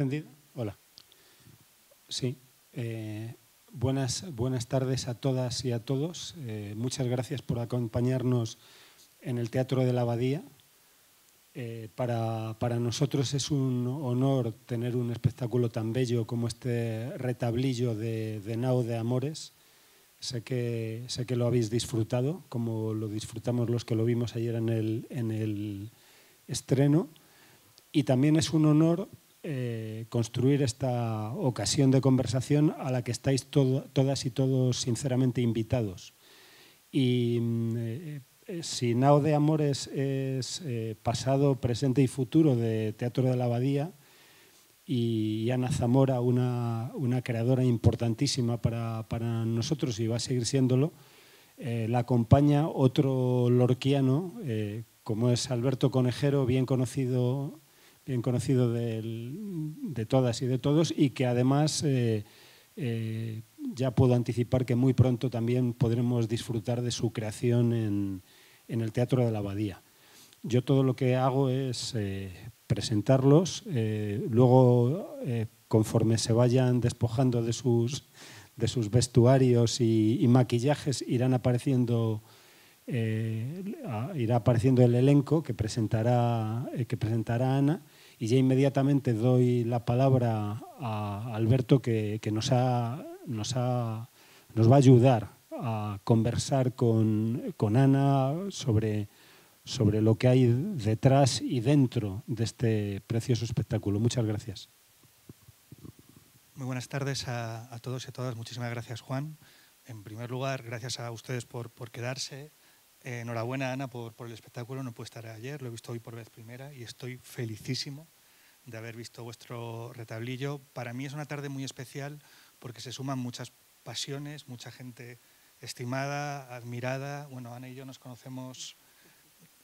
¿Encendido? Hola. Sí. Eh, buenas, buenas tardes a todas y a todos. Eh, muchas gracias por acompañarnos en el Teatro de la Abadía. Eh, para, nosotros es un honor tener un espectáculo tan bello como este retablillo de, de Nao de Amores. Sé que, sé que lo habéis disfrutado, como lo disfrutamos los que lo vimos ayer en el, en el estreno. Y también es un honor eh, construir esta ocasión de conversación a la que estáis todas y todos sinceramente invitados. Y mm, eh, si Nao de Amores es eh, pasado, presente y futuro de Teatro de la Abadía, y Ana Zamora, una, una creadora importantísima para, para, nosotros y va a seguir siéndolo, la acompaña otro lorquiano, como es Alberto Conejero, bien conocido bien conocido de todas y de todos y que además eh, eh, ya puedo anticipar que muy pronto también podremos disfrutar de su creación en, el Teatro de la Abadía. Yo todo lo que hago es eh, presentarlos, luego conforme se vayan despojando de sus, de sus vestuarios y, maquillajes irán apareciendo irá apareciendo el elenco que presentará, que presentará Ana y ya inmediatamente doy la palabra a Alberto que, nos, ha, nos, ha, nos va a ayudar a conversar con, con Ana sobre, sobre lo que hay detrás y dentro de este precioso espectáculo. Muchas gracias. Muy buenas tardes a, todos y a todas. Muchísimas gracias, Juan. En primer lugar, gracias a ustedes por, por quedarse. Eh, enhorabuena, Ana, por, el espectáculo. No pude estar ayer, lo he visto hoy por vez primera y estoy felicísimo de haber visto vuestro retablillo. Para mí es una tarde muy especial porque se suman muchas pasiones, mucha gente estimada, admirada. Bueno, Ana y yo nos conocemos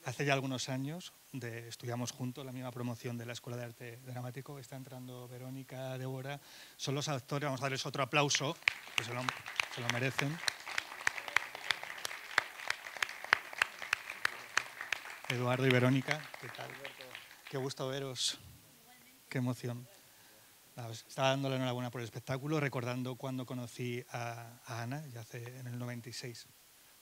hace ya algunos años, de, estudiamos juntos la misma promoción de la Escuela de Arte Dramático. Está entrando Verónica, Débora. Son los actores, vamos a darles otro aplauso, que se lo merecen. Eduardo y Verónica, ¿qué tal? Qué gusto veros. Qué emoción. Estaba dándole enhorabuena por el espectáculo, recordando cuando conocí a, Ana, ya hace en el 96.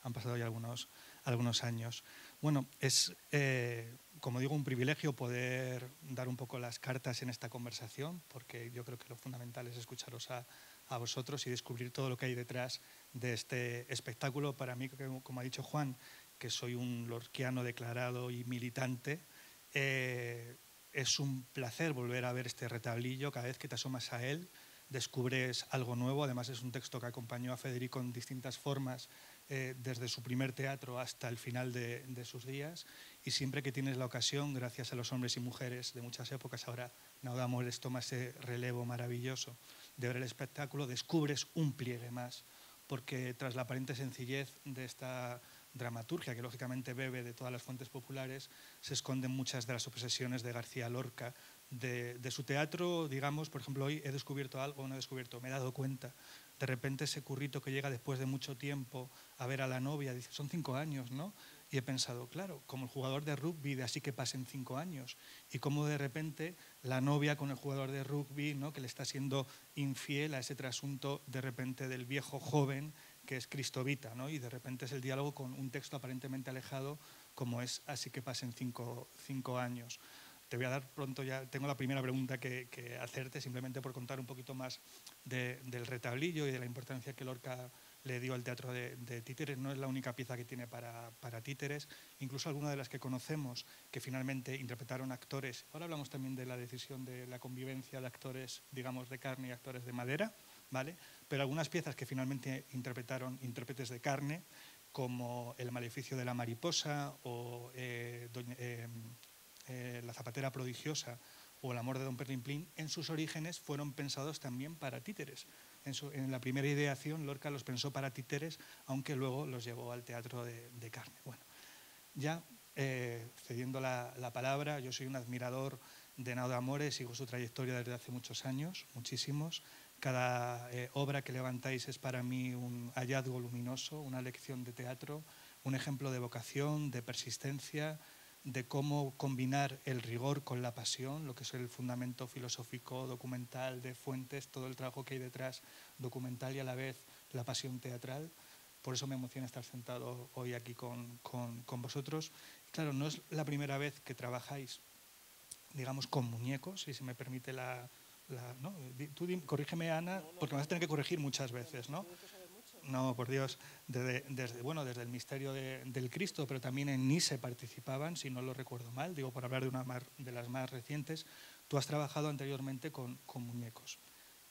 Han pasado ya algunos, algunos años. Bueno, es, eh, como digo, un privilegio poder dar un poco las cartas en esta conversación, porque yo creo que lo fundamental es escucharos a, a vosotros y descubrir todo lo que hay detrás de este espectáculo. Para mí, como ha dicho Juan, que soy un lorquiano declarado y militante, eh, es un placer volver a ver este retablillo. Cada vez que te asomas a él, descubres algo nuevo. Además, es un texto que acompañó a Federico en distintas formas, eh, desde su primer teatro hasta el final de, sus días. Y siempre que tienes la ocasión, gracias a los hombres y mujeres de muchas épocas, ahora Nauda Amores toma ese relevo maravilloso de ver el espectáculo, descubres un pliegue más. Porque tras la aparente sencillez de esta dramaturgia, que lógicamente bebe de todas las fuentes populares, se esconden muchas de las obsesiones de García Lorca. De, su teatro, digamos, por ejemplo, hoy he descubierto algo, no he descubierto, me he dado cuenta. De repente ese currito que llega después de mucho tiempo a ver a la novia, dice, son cinco años, ¿no? Y he pensado, claro, como el jugador de rugby, de así que pasen cinco años. Y como de repente la novia con el jugador de rugby, ¿no? que le está siendo infiel a ese trasunto de repente del viejo joven que es Cristovita, ¿no? y de repente es el diálogo con un texto aparentemente alejado como es Así que pasen cinco, cinco años. Te voy a dar pronto ya, tengo la primera pregunta que, hacerte, simplemente por contar un poquito más del retablillo y de la importancia que Lorca le dio al teatro de, títeres. No es la única pieza que tiene para, para, títeres, incluso algunas de las que conocemos que finalmente interpretaron actores. Ahora hablamos también de la decisión de la convivencia de actores, digamos, de carne y actores de madera, pero algunas piezas que finalmente interpretaron intérpretes de carne, como El maleficio de la mariposa o eh, eh, eh, La zapatera prodigiosa o El amor de Don Perlimplín, en sus orígenes fueron pensados también para títeres. En, la primera ideación Lorca los pensó para títeres, aunque luego los llevó al teatro de, carne. Bueno, ya cediendo la, la, palabra, yo soy un admirador de Nao de Amores, sigo su trayectoria desde hace muchos años, muchísimos. Cada eh, obra que levantáis es para mí un hallazgo luminoso, una lección de teatro, un ejemplo de vocación, de persistencia, de cómo combinar el rigor con la pasión, lo que es el fundamento filosófico, documental, de fuentes, todo el trabajo que hay detrás documental y a la vez la pasión teatral. Por eso me emociona estar sentado hoy aquí con, con, vosotros. Claro, no es la primera vez que trabajáis, digamos, con muñecos, si se me permite la... ¿no? Tú corrígeme, Ana, porque me vas a tener que corregir muchas veces, ¿no? no, por Dios, desde, bueno, desde el misterio del Cristo, pero también en Nice participaban, si no lo recuerdo mal, digo por hablar de una de las más recientes, tú has trabajado anteriormente con, muñecos.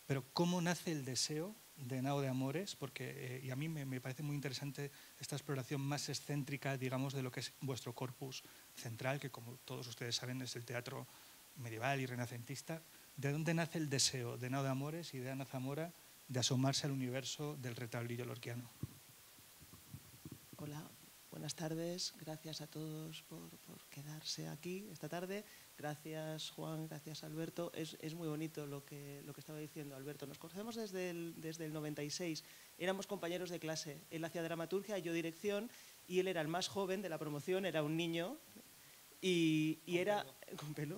Pero ¿cómo nace el deseo de Nao de Amores? Porque, eh, y a mí me, parece muy interesante esta exploración más excéntrica, digamos, de lo que es vuestro corpus central, que como todos ustedes saben es el teatro medieval y renacentista. ¿De dónde nace el deseo de Nao de Amores y de Ana Zamora de asomarse al universo del retablillo lorquiano. Hola, buenas tardes. Gracias a todos por, quedarse aquí esta tarde. Gracias Juan, gracias Alberto. Es, muy bonito lo que, lo que estaba diciendo Alberto. Nos conocemos desde el, desde el 96. Éramos compañeros de clase. Él hacía dramaturgia, yo dirección, y él era el más joven de la promoción, era un niño, y, era con pelo,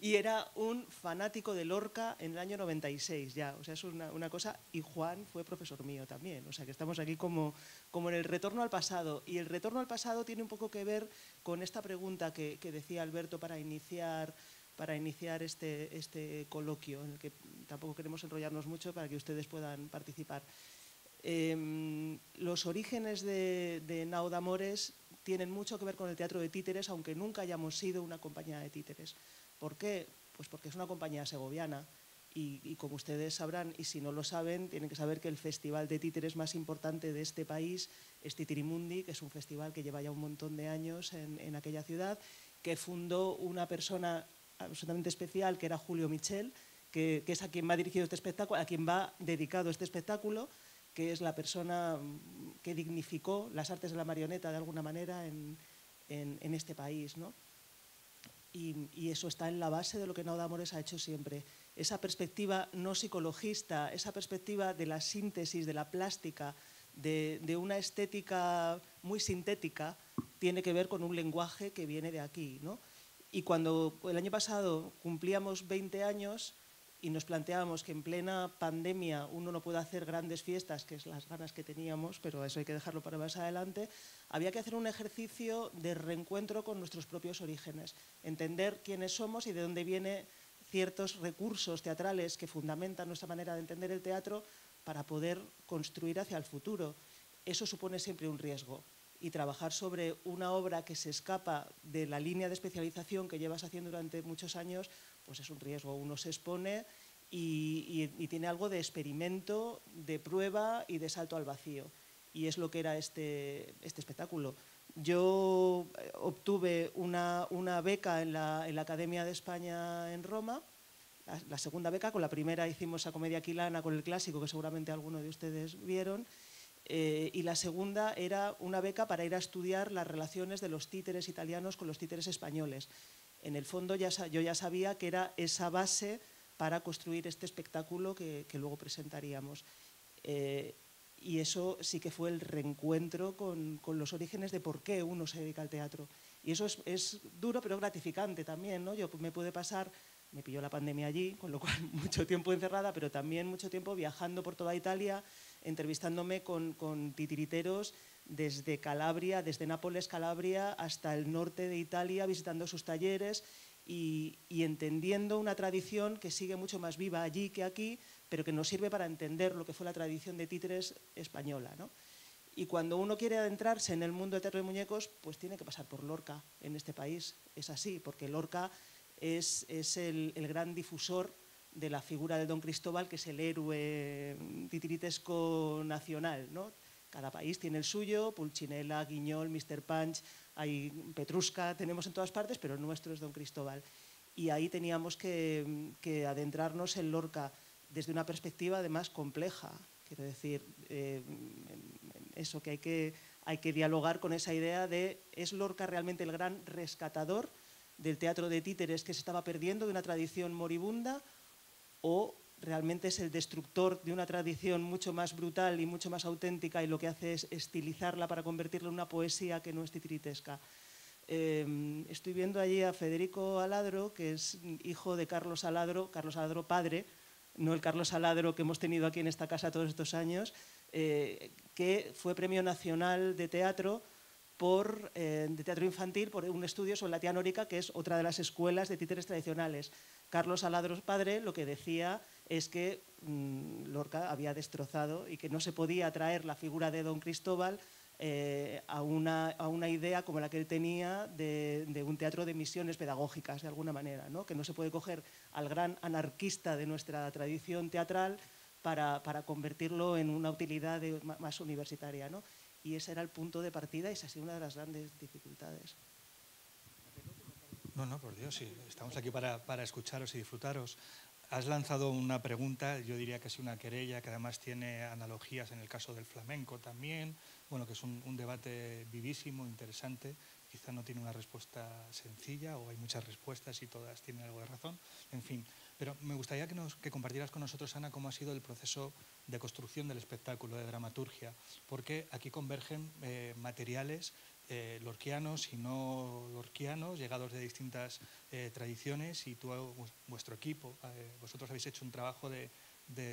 y era un fanático de Lorca en el año 96 ya, o sea, es una, cosa, y Juan fue profesor mío también, o sea, que estamos aquí como, como en el retorno al pasado, y el retorno al pasado tiene un poco que ver con esta pregunta que, decía Alberto para iniciar para iniciar este, este coloquio, en el que tampoco queremos enrollarnos mucho para que ustedes puedan participar. Em, los orígenes de, de Naudamores tienen mucho que ver con el teatro de títeres, aunque nunca hayamos sido una compañía de títeres. ¿Por qué? Pues porque es una compañía segoviana y, como ustedes sabrán, y si no lo saben, tienen que saber que el festival de títeres más importante de este país es Titirimundi, que es un festival que lleva ya un montón de años en, aquella ciudad, que fundó una persona absolutamente especial, que era Julio Michel, que, que, es a quien va dirigido este espectáculo, a quien va dedicado este espectáculo, que es la persona mm, que dignificó las artes de la marioneta de alguna manera en, este país. ¿no? Y, eso está en la base de lo que Nauda Amores ha hecho siempre. Esa perspectiva no psicologista, esa perspectiva de la síntesis, de la plástica, de, de, una estética muy sintética, tiene que ver con un lenguaje que viene de aquí. ¿no? Y cuando el año pasado cumplíamos 20 años, y nos planteábamos que en plena pandemia uno no puede hacer grandes fiestas, que es las ganas que teníamos, pero eso hay que dejarlo para más adelante, había que hacer un ejercicio de reencuentro con nuestros propios orígenes, entender quiénes somos y de dónde vienen ciertos recursos teatrales que fundamentan nuestra manera de entender el teatro para poder construir hacia el futuro. Eso supone siempre un riesgo y trabajar sobre una obra que se escapa de la línea de especialización que llevas haciendo durante muchos años, pues es un riesgo. Uno se expone y, tiene algo de experimento, de prueba y de salto al vacío. Y es lo que era este, este espectáculo. Yo eh, obtuve una, beca en la, Academia de España en Roma, la, segunda beca, con la primera hicimos a Comedia Aquilana con el clásico, que seguramente alguno de ustedes vieron, eh, y la segunda era una beca para ir a estudiar las relaciones de los títeres italianos con los títeres españoles en el fondo ya, yo ya sabía que era esa base para construir este espectáculo que, luego presentaríamos. Eh, y eso sí que fue el reencuentro con, los orígenes de por qué uno se dedica al teatro. Y eso es, duro pero gratificante también. ¿no? Yo me pude pasar, me pilló la pandemia allí, con lo cual mucho tiempo encerrada, pero también mucho tiempo viajando por toda Italia, entrevistándome con, con titiriteros desde Calabria, desde Nápoles, Calabria, hasta el norte de Italia, visitando sus talleres y, entendiendo una tradición que sigue mucho más viva allí que aquí, pero que nos sirve para entender lo que fue la tradición de títeres española. Y cuando uno quiere adentrarse en el mundo del teatro de muñecos, pues tiene que pasar por Lorca en este país. Es así, porque Lorca es, el, el, gran difusor de la figura de Don Cristóbal, que es el héroe titiritesco nacional. ¿no? Cada país tiene el suyo, Pulcinella, Guiñol, Mr. Punch, hay Petrusca, tenemos en todas partes, pero el nuestro es Don Cristóbal. Y ahí teníamos que, adentrarnos en Lorca desde una perspectiva además compleja. Quiero decir, eh, eso que hay, que hay que dialogar con esa idea de, ¿es Lorca realmente el gran rescatador del teatro de títeres que se estaba perdiendo de una tradición moribunda? ¿O realmente es el destructor de una tradición mucho más brutal y mucho más auténtica y lo que hace es estilizarla para convertirla en una poesía que no es titiritesca. Em, estoy viendo allí a Federico Aladro, que es hijo de Carlos Aladro, Carlos Aladro padre, no el Carlos Aladro que hemos tenido aquí en esta casa todos estos años, eh, que fue Premio Nacional de Teatro por, eh, de teatro infantil por un estudio sobre la tía Nórica, que es otra de las escuelas de títeres tradicionales. Carlos Aladros padre lo que decía es que mm, Lorca había destrozado y que no se podía traer la figura de don Cristóbal eh, a, una, a, una, idea como la que él tenía de, de, un teatro de misiones pedagógicas, de alguna manera, ¿no? que no se puede coger al gran anarquista de nuestra tradición teatral para, para convertirlo en una utilidad más universitaria. ¿no? Y ese era el punto de partida y esa ha sido una de las grandes dificultades. No, no, por Dios, sí, estamos aquí para, para escucharos y disfrutaros. Has lanzado una pregunta, yo diría que es una querella, que además tiene analogías en el caso del flamenco también, bueno, que es un, un debate vivísimo, interesante, quizá no tiene una respuesta sencilla o hay muchas respuestas y todas tienen algo de razón, en fin. Pero me gustaría que, nos, compartieras con nosotros, Ana, cómo ha sido el proceso de construcción del espectáculo, de dramaturgia, porque aquí convergen eh, materiales eh, lorquianos y no lorquianos, llegados de distintas eh, tradiciones, y tú, vuestro equipo, vosotros habéis hecho un trabajo de,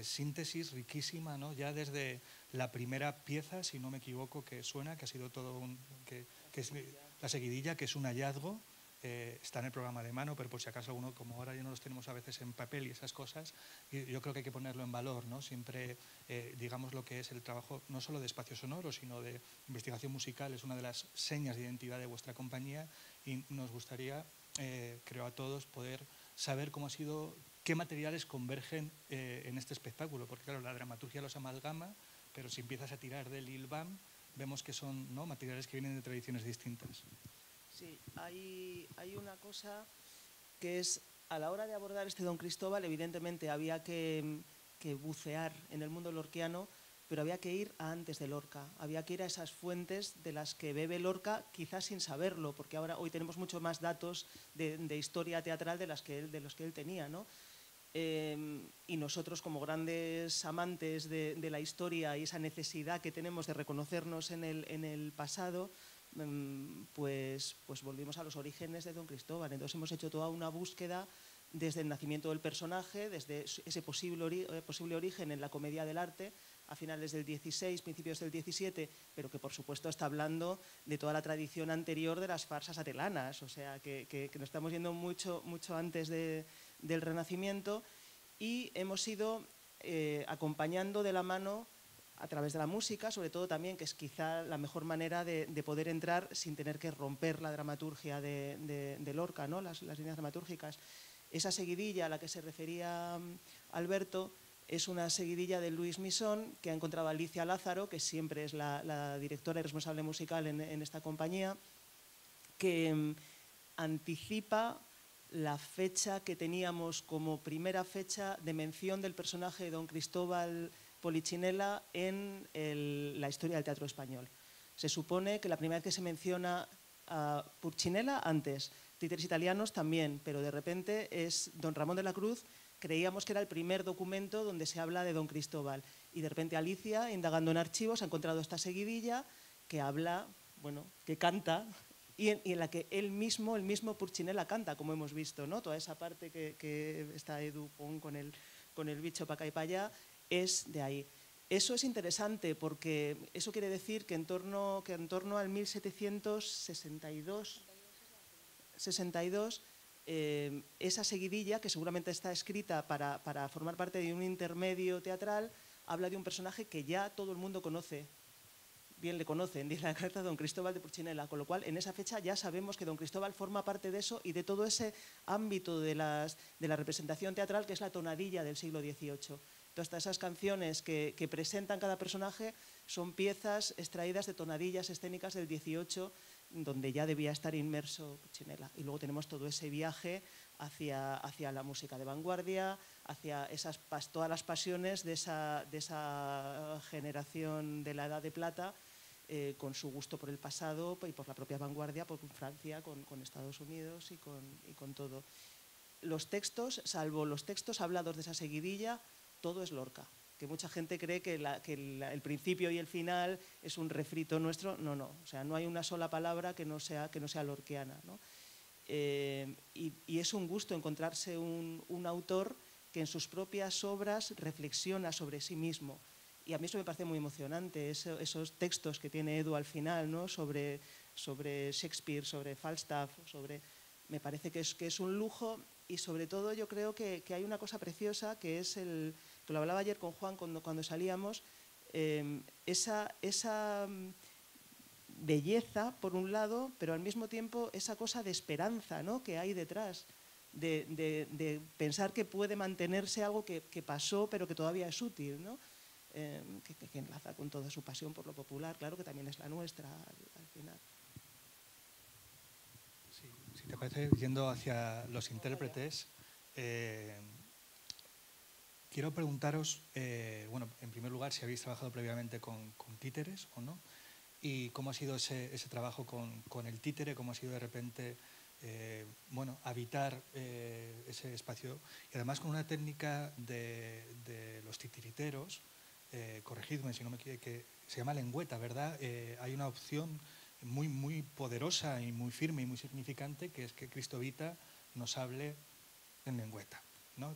síntesis riquísima, ¿no? ya desde la primera pieza, si no me equivoco, que suena, que ha sido todo un... que es la seguidilla, que es un hallazgo, eh, está en el programa de mano, pero por si acaso alguno, como ahora ya no los tenemos a veces en papel y esas cosas, yo creo que hay que ponerlo en valor, ¿no? Siempre, eh, digamos, lo que es el trabajo no solo de espacio sonoro, sino de investigación musical, es una de las señas de identidad de vuestra compañía y nos gustaría, eh, creo a todos, poder saber cómo ha sido, qué materiales convergen eh, en este espectáculo, porque claro, la dramaturgia los amalgama, pero si empiezas a tirar del ILBAM, vemos que son ¿no? materiales que vienen de tradiciones distintas. Sí, hay, hay una cosa que es, a la hora de abordar este don Cristóbal, evidentemente había que, que bucear en el mundo lorquiano, pero había que ir a antes de Lorca, había que ir a esas fuentes de las que bebe Lorca, quizás sin saberlo, porque ahora hoy tenemos mucho más datos de, de historia teatral de, las que él, de los que él tenía, ¿no? Eh, y nosotros como grandes amantes de, de, la historia y esa necesidad que tenemos de reconocernos en el, en el pasado, pues, pues volvimos a los orígenes de Don Cristóbal. Entonces hemos hecho toda una búsqueda desde el nacimiento del personaje, desde ese posible, ori posible origen en la comedia del arte, a finales del 16, principios del 17, pero que por supuesto está hablando de toda la tradición anterior de las farsas atelanas, o sea, que, que, nos estamos yendo mucho, mucho antes de, del Renacimiento y hemos ido eh, acompañando de la mano a través de la música, sobre todo también, que es quizá la mejor manera de, de poder entrar sin tener que romper la dramaturgia de, de, de Lorca, ¿no? las, líneas dramatúrgicas. Esa seguidilla a la que se refería um, Alberto es una seguidilla de Luis Misón, que ha encontrado Alicia Lázaro, que siempre es la, directora y responsable musical en, en esta compañía, que um, anticipa la fecha que teníamos como primera fecha de mención del personaje de don Cristóbal Polichinela en el, la historia del teatro español. Se supone que la primera vez que se menciona a Purchinela antes, títeres italianos también, pero de repente es don Ramón de la Cruz, creíamos que era el primer documento donde se habla de don Cristóbal. Y de repente Alicia, indagando en archivos, ha encontrado esta seguidilla que habla, bueno, que canta y en, y en, la que él mismo, el mismo Purchinela canta, como hemos visto, ¿no? Toda esa parte que, que está Edu Pon con el, con el bicho para acá y para allá, es de ahí. Eso es interesante porque eso quiere decir que en torno, que en torno al 1762, 62, eh, esa seguidilla, que seguramente está escrita para, para formar parte de un intermedio teatral, habla de un personaje que ya todo el mundo conoce, bien le conocen, dice la carta de don Cristóbal de Purchinela, con lo cual en esa fecha ya sabemos que don Cristóbal forma parte de eso y de todo ese ámbito de, las, de la representación teatral que es la tonadilla del siglo XVIII. Todas esas canciones que, presentan cada personaje son piezas extraídas de tonadillas escénicas del 18, donde ya debía estar inmerso Chinela. Y luego tenemos todo ese viaje hacia, hacia la música de vanguardia, hacia esas, todas las pasiones de esa, de esa generación de la Edad de Plata, eh, con su gusto por el pasado y por la propia vanguardia, por Francia, con, con Estados Unidos y con, y con todo. Los textos, salvo los textos hablados de esa seguidilla, todo es Lorca, que mucha gente cree que, el principio y el final es un refrito nuestro. No, no. O sea, no hay una sola palabra que no sea, que no sea lorquiana. Eh, y, es un gusto encontrarse un, autor que en sus propias obras reflexiona sobre sí mismo. Y a mí eso me parece muy emocionante, esos textos que tiene Edu al final, ¿no? sobre, sobre Shakespeare, sobre Falstaff, sobre... Me parece que es, que es un lujo y sobre todo yo creo que, que hay una cosa preciosa que es el, que lo hablaba ayer con Juan cuando, cuando salíamos, em, esa, esa mm, belleza, por un lado, pero al mismo tiempo esa cosa de esperanza ¿no? que hay detrás, de, de, pensar que puede mantenerse algo que, que, pasó pero que todavía es útil, ¿no? Em, que, que, enlaza con toda su pasión por lo popular, claro que también es la nuestra al, final. si te parece, yendo hacia los intérpretes, eh, Quiero preguntaros, eh, bueno, en primer lugar, si habéis trabajado previamente con, títeres o no, y cómo ha sido ese, trabajo con, el títere, cómo ha sido de repente, eh, bueno, habitar eh, ese espacio, y además con una técnica de, los titiriteros, corregidme si no me equivoco, que se llama lengüeta, ¿verdad? hay una opción muy, muy poderosa y muy firme y muy significante, que es que Cristovita nos hable en lengüeta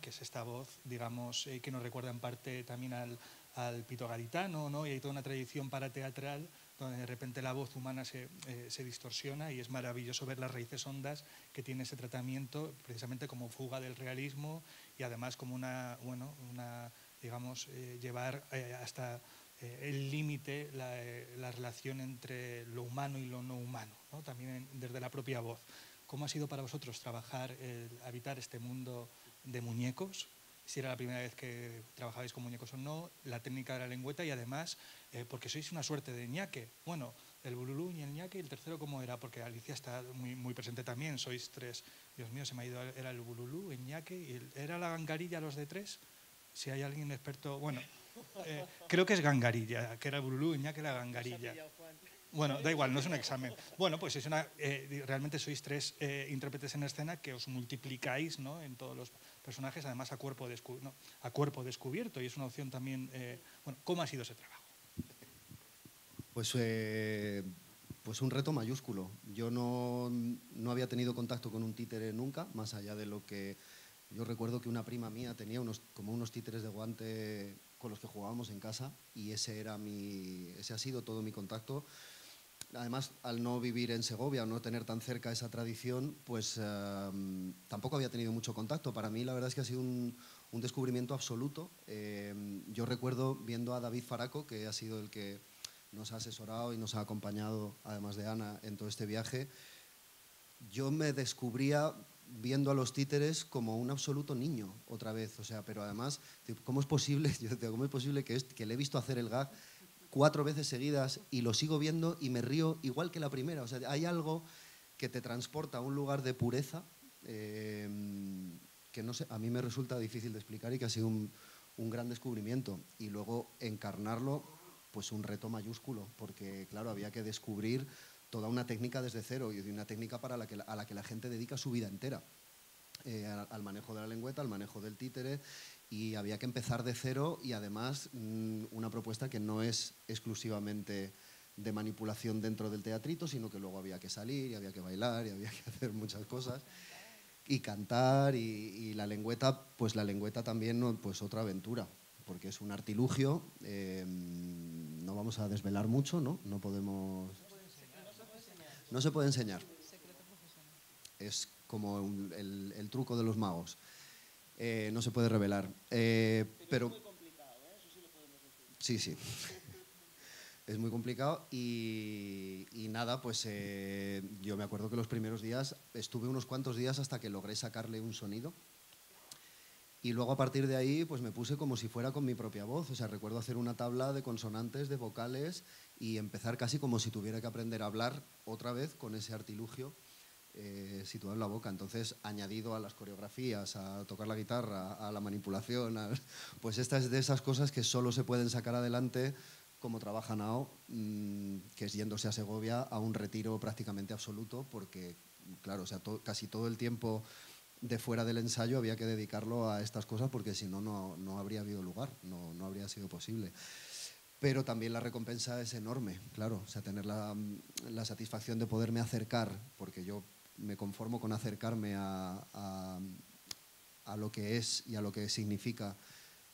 que es esta voz, digamos, eh, que nos recuerda en parte también al, al pito gaditano, ¿no? y hay toda una tradición parateatral donde de repente la voz humana se, eh, se, distorsiona y es maravilloso ver las raíces hondas que tiene ese tratamiento, precisamente como fuga del realismo y además como una, bueno, una digamos, eh, llevar hasta el límite la, la, relación entre lo humano y lo no humano, ¿no? también desde la propia voz. ¿Cómo ha sido para vosotros trabajar, habitar este mundo? De muñecos, si era la primera vez que trabajabais con muñecos o no, la técnica de la lengüeta y además, eh, porque sois una suerte de ñaque. Bueno, el bululú y el ñaque, y el tercero cómo era, porque Alicia está muy, muy presente también, sois tres. Dios mío, se me ha ido, era el bululú, el ñaque, y era la gangarilla los de tres. Si hay alguien experto, bueno, eh, creo que es gangarilla, que era el bululú, el ñaque, la gangarilla. Bueno, da igual, no es un examen. Bueno, pues es una, eh, realmente sois tres intérpretes en escena que os multiplicáis ¿no? en todos los personajes, además a cuerpo, a cuerpo descubierto, y es una opción también... Eh, bueno, ¿cómo ha sido ese trabajo? Pues, eh, pues un reto mayúsculo. Yo no, no, había tenido contacto con un títere nunca, más allá de lo que... Yo recuerdo que una prima mía tenía unos, como unos títeres de guante con los que jugábamos en casa y ese, era mi, ese ha sido todo mi contacto además, al no vivir en Segovia, o no tener tan cerca esa tradición, pues em, tampoco había tenido mucho contacto. Para mí, la verdad es que ha sido un, descubrimiento absoluto. Em, yo recuerdo viendo a David Faraco, que ha sido el que nos ha asesorado y nos ha acompañado, además de Ana, en todo este viaje. Yo me descubría viendo a los títeres como un absoluto niño otra vez, o sea, pero además, ¿cómo es posible? Yo ¿cómo es posible que, que le he visto hacer el gag cuatro veces seguidas y lo sigo viendo y me río igual que la primera. O sea, hay algo que te transporta a un lugar de pureza eh, que no sé, a mí me resulta difícil de explicar y que ha sido un, gran descubrimiento. Y luego encarnarlo, pues un reto mayúsculo, porque claro, había que descubrir toda una técnica desde cero y una técnica para la que, a la que la gente dedica su vida entera. Eh, al manejo de la lengüeta, al manejo del títere y había que empezar de cero y además mm, una propuesta que no es exclusivamente de manipulación dentro del teatrito, sino que luego había que salir y había que bailar y había que hacer muchas cosas y cantar y, la lengüeta, pues la lengüeta también, pues otra aventura, porque es un artilugio, em, no vamos a desvelar mucho, ¿no? No podemos... No se puede enseñar. Es como el, el truco de los magos. Eh, no se puede revelar. Eh, pero, es muy complicado, ¿eh? Eso sí lo podemos decir. Sí, sí. es muy complicado y, nada, pues yo me acuerdo que los primeros días estuve unos cuantos días hasta que logré sacarle un sonido. Y luego a partir de ahí pues me puse como si fuera con mi propia voz. O sea, recuerdo hacer una tabla de consonantes, de vocales y empezar casi como si tuviera que aprender a hablar otra vez con ese artilugio eh, situado en la boca. Entonces, añadido a las coreografías, a tocar la guitarra, a la manipulación, pues estas de esas cosas que solo se pueden sacar adelante como trabaja Nao, mm, que es yéndose a Segovia a un retiro prácticamente absoluto, porque, claro, o sea, casi todo el tiempo de fuera del ensayo había que dedicarlo a estas cosas porque si no, no habría habido lugar, no, no habría sido posible pero también la recompensa es enorme, claro, o sea, tener la, la satisfacción de poderme acercar, porque yo me conformo con acercarme a, a, lo que es y a lo que significa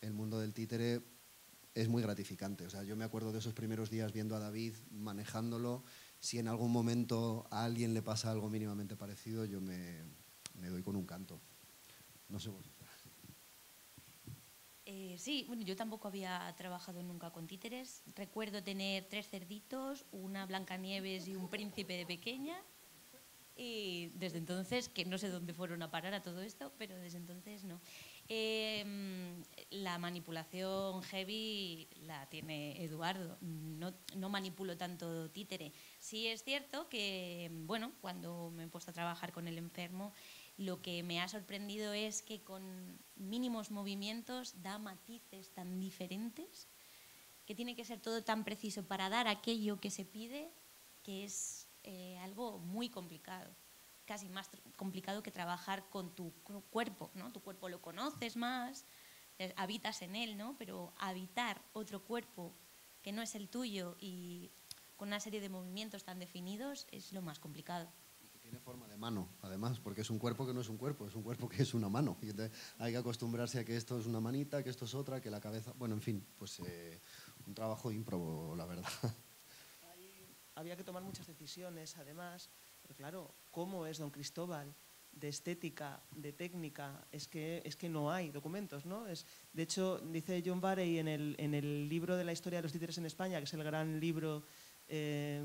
el mundo del títere, es muy gratificante. O sea, yo me acuerdo de esos primeros días viendo a David manejándolo, si en algún momento a alguien le pasa algo mínimamente parecido, yo me, me doy con un canto. No sé vos. Eh, sí, bueno, yo tampoco había trabajado nunca con títeres. Recuerdo tener tres cerditos, una Blancanieves y un príncipe de pequeña. Y desde entonces, que no sé dónde fueron a parar a todo esto, pero desde entonces no. Em, la manipulación heavy la tiene Eduardo. No, no, manipulo tanto títere. Sí es cierto que, bueno, cuando me he puesto a trabajar con el enfermo, lo que me ha sorprendido es que con mínimos movimientos da matices tan diferentes que tiene que ser todo tan preciso para dar aquello que se pide que es eh, algo muy complicado, casi más complicado que trabajar con tu cuerpo, ¿no? Tu cuerpo lo conoces más, eh, habitas en él, ¿no? Pero habitar otro cuerpo que no es el tuyo y con una serie de movimientos tan definidos es lo más complicado tiene forma de mano, además, porque es un cuerpo que no es un cuerpo, es un cuerpo que es una mano. Y hay que acostumbrarse a que esto es una manita, que esto es otra, que la cabeza. Bueno, en fin, pues eh, un trabajo ímprobo, la verdad. Había que tomar muchas decisiones, además, pero claro, ¿cómo es don Cristóbal? de estética, de técnica, es que, es que no hay documentos, ¿no? Es, de hecho, dice John Barry en el, en el libro de la historia de los títeres en España, que es el gran libro eh,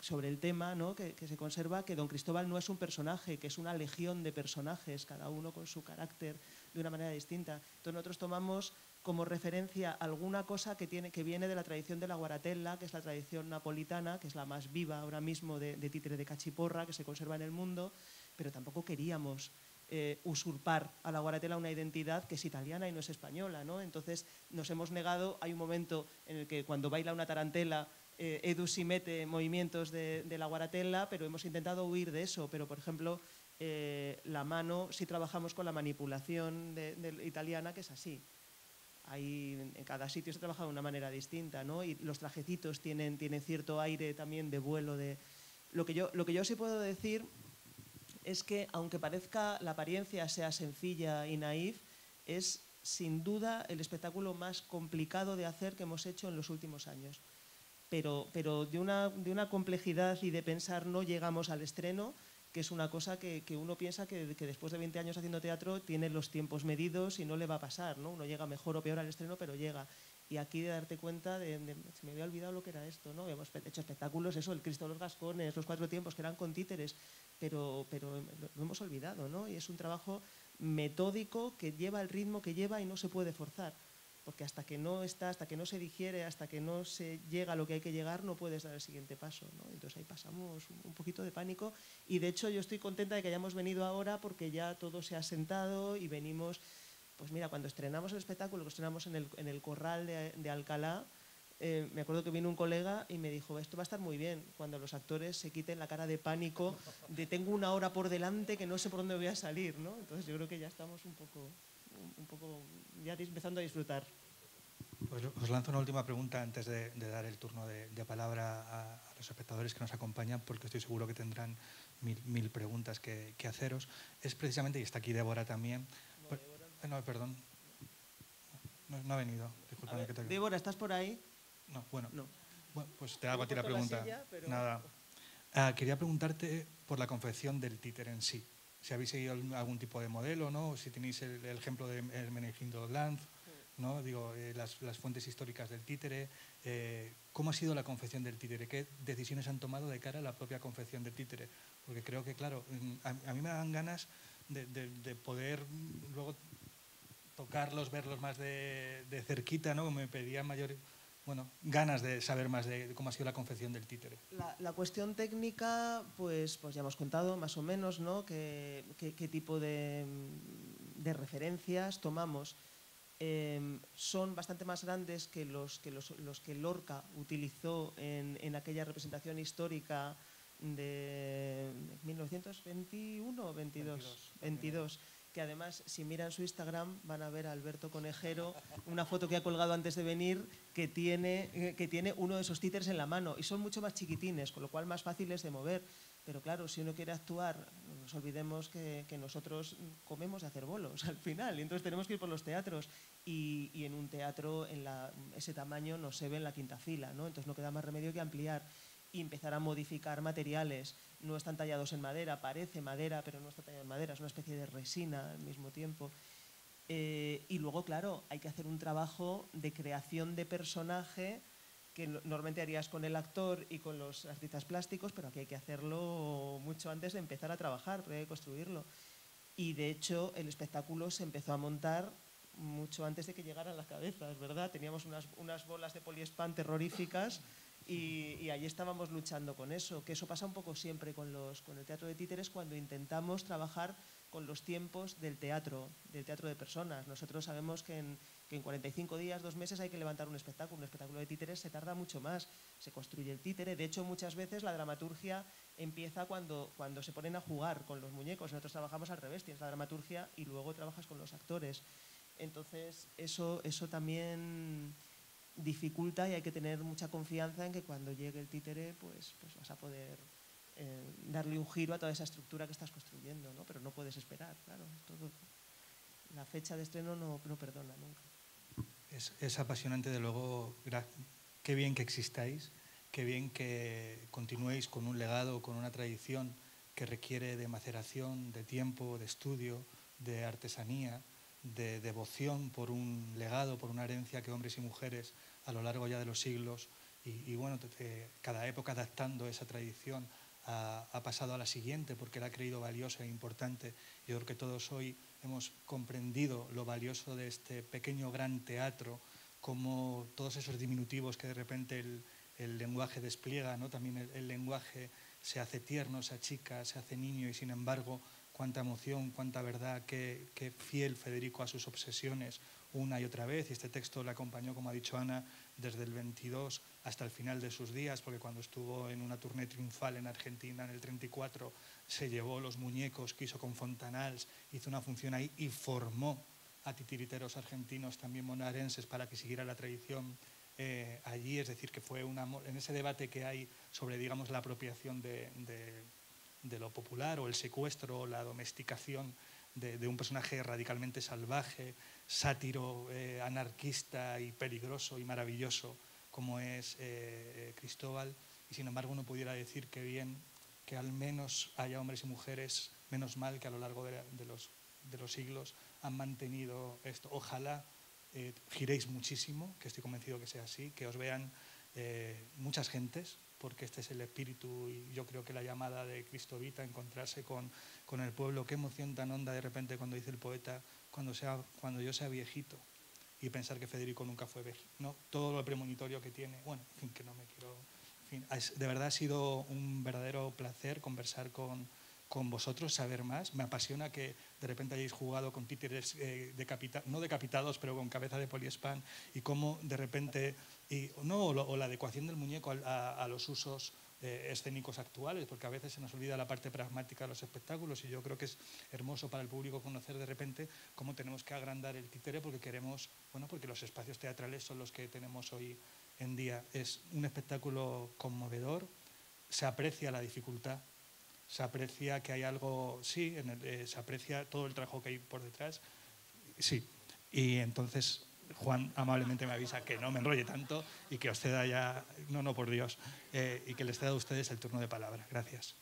sobre el tema ¿no? que, se conserva, que don Cristóbal no es un personaje, que es una legión de personajes, cada uno con su carácter de una manera distinta. Entonces nosotros tomamos como referencia alguna cosa que, tiene, que viene de la tradición de la guaratella, que es la tradición napolitana, que es la más viva ahora mismo de, títere de cachiporra, que se conserva en el mundo, pero tampoco queríamos eh, usurpar a la guaratela una identidad que es italiana y no es española. ¿no? Entonces nos hemos negado, hay un momento en el que cuando baila una tarantela eh, Edu sí mete movimientos de, la guaratella, pero hemos intentado huir de eso. Pero, por ejemplo, eh, la mano, sí trabajamos con la manipulación italiana, que es así. En cada sitio se trabaja de una manera distinta, ¿no? Y los trajecitos tienen, tienen cierto aire también de vuelo. De... Lo, que yo, lo que yo sí puedo decir es que, aunque parezca la apariencia sea sencilla y naif, es sin duda el espectáculo más complicado de hacer que hemos hecho en los últimos años pero, pero de, una, de, una, complejidad y de pensar no llegamos al estreno, que es una cosa que, que uno piensa que, que, después de 20 años haciendo teatro tiene los tiempos medidos y no le va a pasar, ¿no? Uno llega mejor o peor al estreno, pero llega. Y aquí de darte cuenta de, se me había olvidado lo que era esto, ¿no? Hemos hecho espectáculos, eso, el Cristo de los Gascones, los cuatro tiempos, que eran con títeres, pero, pero lo hemos olvidado, ¿no? Y es un trabajo metódico que lleva el ritmo que lleva y no se puede forzar porque hasta que no está, hasta que no se digiere, hasta que no se llega a lo que hay que llegar, no puedes dar el siguiente paso. Entonces ahí pasamos un poquito de pánico y de hecho yo estoy contenta de que hayamos venido ahora porque ya todo se ha sentado y venimos, pues mira, cuando estrenamos el espectáculo, que estrenamos en el, en el corral de, Alcalá, eh, me acuerdo que vino un colega y me dijo, esto va a estar muy bien cuando los actores se quiten la cara de pánico de tengo una hora por delante que no sé por dónde voy a salir, ¿no? Entonces yo creo que ya estamos un poco un poco ya empezando a disfrutar. Pues os lanzo una última pregunta antes de, dar el turno de, palabra a, los espectadores que nos acompañan, porque estoy seguro que tendrán mil, preguntas que, haceros. Es precisamente, y está aquí Débora también. No, pues, eh, perdón. No, ha venido. Débora, ¿estás por ahí? No, bueno. bueno pues te hago a ti la pregunta. Nada. Ah, quería preguntarte por la confección del títer en sí si habéis seguido algún tipo de modelo, ¿no? si tenéis el, ejemplo de Hermenegildo Lanz, ¿no? Digo, eh, las, las, fuentes históricas del títere, eh, ¿cómo ha sido la confección del títere? ¿Qué decisiones han tomado de cara a la propia confección del títere? Porque creo que, claro, a, mí me dan ganas de, de, poder luego tocarlos, verlos más de, de cerquita, ¿no? Me pedían mayor bueno, ganas de saber más de cómo ha sido la confección del títere. La, cuestión técnica, pues, pues ya hemos contado más o menos ¿no? qué, tipo de, referencias tomamos. Em, son bastante más grandes que los que, los, que Lorca utilizó en, en, aquella representación histórica de 1921 o 22, 22, que además si miran su Instagram van a ver a Alberto Conejero, una foto que ha colgado antes de venir que tiene, eh, que tiene uno de esos títeres en la mano y son mucho más chiquitines, con lo cual más fáciles de mover. Pero claro, si uno quiere actuar, no nos olvidemos que, que nosotros comemos de hacer bolos al final, y entonces tenemos que ir por los teatros. Y, y en un teatro en la, ese tamaño no se ve en la quinta fila, ¿no? entonces no queda más remedio que ampliar y empezar a modificar materiales. No están tallados en madera, parece madera, pero no está tallado en madera, es una especie de resina al mismo tiempo. Eh, y luego, claro, hay que hacer un trabajo de creación de personaje que normalmente harías con el actor y con los artistas plásticos, pero aquí hay que hacerlo mucho antes de empezar a trabajar, hay que construirlo. Y de hecho, el espectáculo se empezó a montar mucho antes de que llegaran las cabezas, ¿verdad? Teníamos unas, unas bolas de poliespan terroríficas y, y ahí estábamos luchando con eso, que eso pasa un poco siempre con, los, con el teatro de títeres cuando intentamos trabajar con los tiempos del teatro, del teatro de personas. Nosotros sabemos que en, que en 45 días, dos meses hay que levantar un espectáculo. Un espectáculo de títeres se tarda mucho más, se construye el títere. De hecho, muchas veces la dramaturgia empieza cuando, cuando se ponen a jugar con los muñecos. Nosotros trabajamos al revés, tienes la dramaturgia y luego trabajas con los actores. Entonces, eso, eso también dificulta y hay que tener mucha confianza en que cuando llegue el títere pues, pues vas a poder eh, darle un giro a toda esa estructura que estás construyendo, ¿no? pero no puedes esperar, claro. Todo, la fecha de estreno no, no perdona nunca. Es, es, apasionante, de luego, qué bien que existáis, qué bien que continuéis con un legado, con una tradición que requiere de maceración, de tiempo, de estudio, de artesanía, de devoción por un legado, por una herencia que hombres y mujeres a lo largo ya de los siglos y, bueno, te, cada época adaptando esa tradición ha, pasado a la siguiente porque la ha creído valiosa e importante. Yo creo que todos hoy hemos comprendido lo valioso de este pequeño gran teatro, como todos esos diminutivos que de repente el, el lenguaje despliega, ¿no? también el, el lenguaje se hace tierno, se achica, se hace niño y sin embargo cuánta emoción, cuánta verdad, qué, fiel Federico a sus obsesiones una y otra vez. Y este texto le acompañó, como ha dicho Ana, desde el 22 hasta el final de sus días, porque cuando estuvo en una tournée triunfal en Argentina en el 34, se llevó los muñecos que hizo con Fontanals, hizo una función ahí y formó a titiriteros argentinos, también monarenses, para que siguiera la tradición eh, allí. Es decir, que fue una, en ese debate que hay sobre, digamos, la apropiación de de lo popular o el secuestro o la domesticación de, un personaje radicalmente salvaje, sátiro, eh, anarquista y peligroso y maravilloso como es eh, Cristóbal. Y sin embargo uno pudiera decir que bien que al menos haya hombres y mujeres, menos mal que a lo largo de, de, los, de los, siglos han mantenido esto. Ojalá eh, giréis muchísimo, que estoy convencido que sea así, que os vean muchas gentes, porque este es el espíritu y yo creo que la llamada de Cristovita, encontrarse con, con el pueblo, qué emoción tan honda de repente cuando dice el poeta, cuando, sea, cuando yo sea viejito y pensar que Federico nunca fue viejito, ¿no? todo lo premonitorio que tiene, bueno, en fin, que no me quiero, en fin, de verdad ha sido un verdadero placer conversar con, con vosotros, saber más. Me apasiona que de repente hayáis jugado con títeres eh, decapita no decapitados, pero con cabeza de poliespan, y cómo de repente, y, no, o, lo, la adecuación del muñeco a los usos eh, escénicos actuales, porque a veces se nos olvida la parte pragmática de los espectáculos, y yo creo que es hermoso para el público conocer de repente cómo tenemos que agrandar el títere, porque queremos, bueno, porque los espacios teatrales son los que tenemos hoy en día. Es un espectáculo conmovedor, se aprecia la dificultad se aprecia que hay algo, sí, en el, eh, se aprecia todo el trabajo que hay por detrás, sí. Y entonces Juan amablemente me avisa que no me enrolle tanto y que os ceda ya, no, no, por Dios, eh, y que les ceda a ustedes el turno de palabra. Gracias.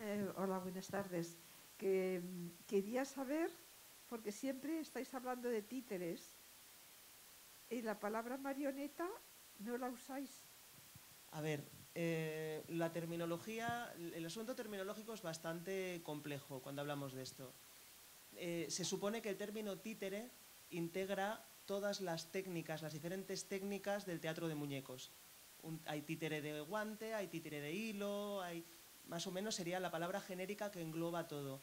Eh, hola, buenas tardes que quería saber, porque siempre estáis hablando de títeres, y la palabra marioneta no la usáis. A ver, eh, la terminología, el asunto terminológico es bastante complejo cuando hablamos de esto. Eh, se supone que el término títere integra todas las técnicas, las diferentes técnicas del teatro de muñecos. Un, hay títere de guante, hay títere de hilo, hay más o menos sería la palabra genérica que engloba todo.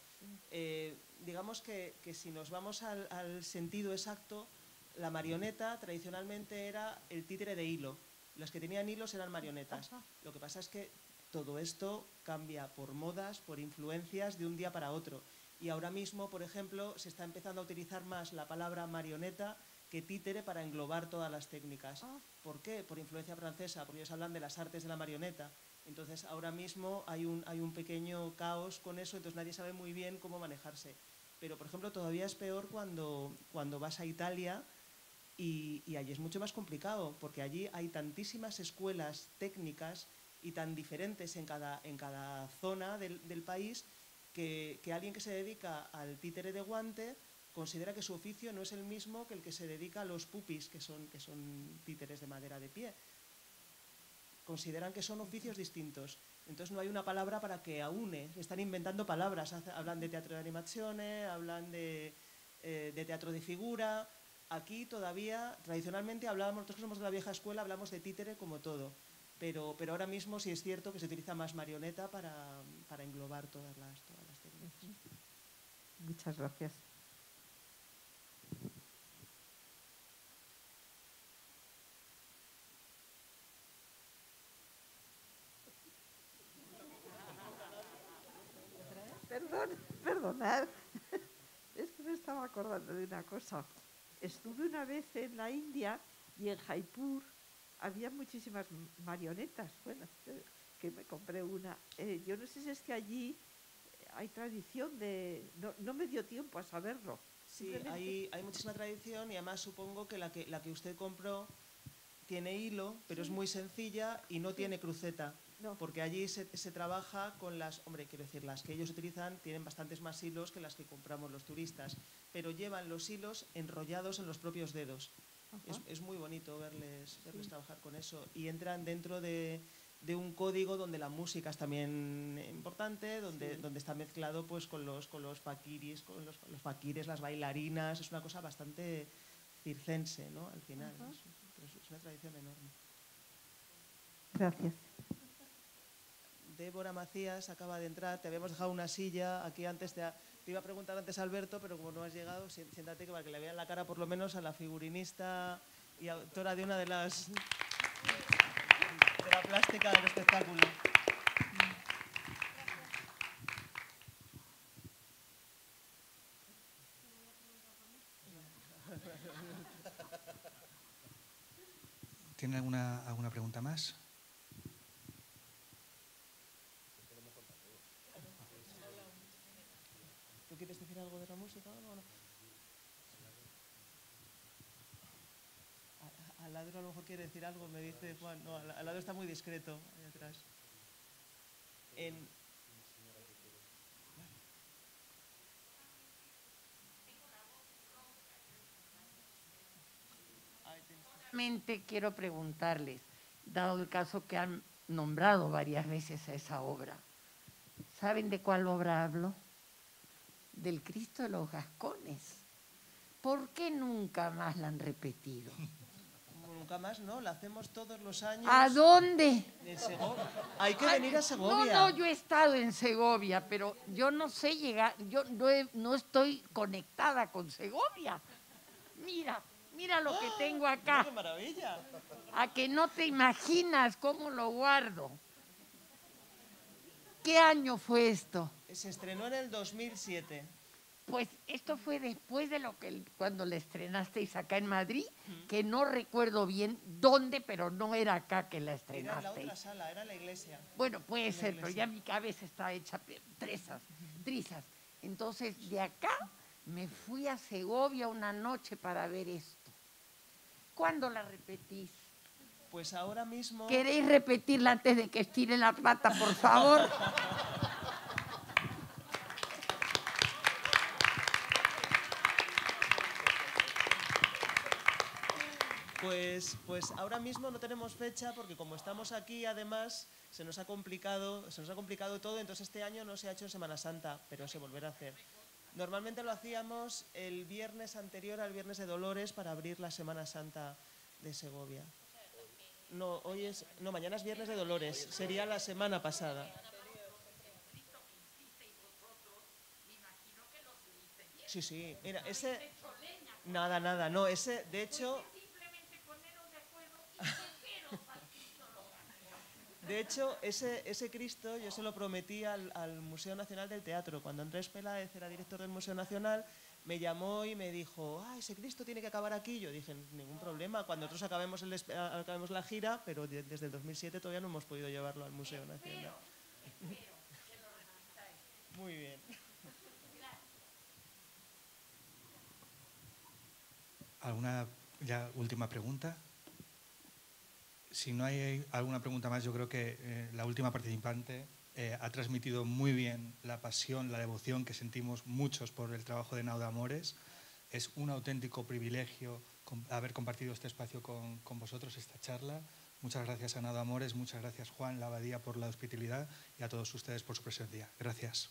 Eh, digamos que, que, si nos vamos al, al, sentido exacto, la marioneta tradicionalmente era el títere de hilo. Las que tenían hilos eran marionetas. Lo que pasa es que todo esto cambia por modas, por influencias de un día para otro. Y ahora mismo, por ejemplo, se está empezando a utilizar más la palabra marioneta que títere para englobar todas las técnicas. Ah. ¿Por qué? Por influencia francesa, porque ellos hablan de las artes de la marioneta. Entonces, ahora mismo hay un, hay un pequeño caos con eso, entonces nadie sabe muy bien cómo manejarse. Pero, por ejemplo, todavía es peor cuando, cuando vas a Italia y, allí es mucho más complicado, porque allí hay tantísimas escuelas técnicas y tan diferentes en cada, en cada zona del, país que, que alguien que se dedica al títere de guante considera que su oficio no es el mismo que el que se dedica a los pupis, que son, que son títeres de madera de pie. Consideran que son oficios distintos. Entonces no hay una palabra para que aúne. Están inventando palabras. Hablan de teatro de animación, hablan de, eh, de teatro de figura. Aquí todavía, tradicionalmente, hablábamos, nosotros que somos de la vieja escuela, hablamos de títere como todo. Pero, pero ahora mismo sí es cierto que se utiliza más marioneta para, para englobar todas las, todas las técnicas. Muchas gracias. Perdón, perdonad. Es que me estaba acordando de una cosa. Estuve una vez en la India y en Jaipur había muchísimas marionetas. Bueno, que me compré una. Eh, yo no sé si es que allí eh, hay tradición de... No, no me dio tiempo a saberlo. Sí, hay muchísima tradición y además supongo que la que, la que usted compró tiene hilo, pero es muy sencilla y no tiene cruceta. No. Porque allí se, se trabaja con las, hombre, quiero decir, las que ellos utilizan tienen bastantes más hilos que las que compramos los turistas, pero llevan los hilos enrollados en los propios dedos. Es, es muy bonito verles, verles trabajar con eso. Y entran dentro de, de un código donde la música es también importante, donde, Sí. donde está mezclado pues, con los, con los fakiris, con los, los faquires, las bailarinas. Es una cosa bastante circense, ¿no? Al final. Es- es una tradición enorme. Gracias. Débora Macías acaba de entrar, te habíamos dejado una silla aquí antes, te, iba a preguntar antes Alberto, pero como no has llegado, si- siéntate que para que le vean la cara por lo menos a la figurinista y autora de una de las... de la plástica del espectáculo. ¿Tiene alguna, alguna pregunta más? ¿Tú quieres decir algo de la música o no? Al lado a lo mejor quiere decir algo, me dice Juan. No, al, lado está muy discreto, ahí atrás. En, quiero preguntarles, dado el caso que han nombrado varias veces a esa obra, ¿saben de cuál obra hablo? Del Cristo de los Gascones. ¿Por qué nunca más la han repetido? Nunca más, ¿no? La hacemos todos los años. ¿A dónde? En Segovia. Hay que Ay, venir a Segovia. No, no, yo he estado en Segovia, pero yo no sé llegar, yo no, he- no estoy conectada con Segovia. Mira, mira lo que tengo acá. ¡Qué maravilla! A que no te imaginas cómo lo guardo. ¿Qué año fue esto? Se estrenó en el 2007. Pues esto fue después de lo que cuando la estrenasteis acá en Madrid, que no recuerdo bien dónde, pero no era acá que la Era en la otra estrenasteis. sala, era la iglesia. Bueno, puede ser, pero ya mi cabeza está hecha trizas, trizas. Entonces, de acá me fui a Segovia una noche para ver esto. ¿Cuándo la repetís? Pues ahora mismo. ¿Queréis repetirla antes de que estire la pata, por favor? Pues, pues ahora mismo no tenemos fecha porque como estamos aquí, además, se nos ha complicado, se nos ha complicado todo. Entonces este año no se ha hecho en Semana Santa, pero se volverá a hacer. Normalmente lo hacíamos el viernes anterior al viernes de Dolores para abrir la Semana Santa de Segovia. No, hoy es, no, mañana es viernes de Dolores. Sería la semana pasada. Sí, sí. Mira, ese. Nada, nada, no, ese, de hecho... De hecho, ese, ese Cristo yo se lo prometí al, al Museo Nacional del Teatro. Cuando Andrés Peláez era director del Museo Nacional, me llamó y me dijo, ah, ese Cristo tiene que acabar aquí. Yo dije, ningún problema, cuando nosotros acabemos, el, acabemos la gira, pero de- desde el 2007 todavía no hemos podido llevarlo al Museo Nacional. Muy bien. ¿Alguna ya última pregunta? Si no hay alguna pregunta más, yo creo que eh, la última participante eh, ha transmitido muy bien la pasión, la devoción que sentimos muchos por el trabajo de Nauda Amores. Es un auténtico privilegio haber compartido este espacio con, con vosotros, esta charla. Muchas gracias a Nauda Amores, muchas gracias Juan, la por la hospitalidad y a todos ustedes por su presencia. Gracias.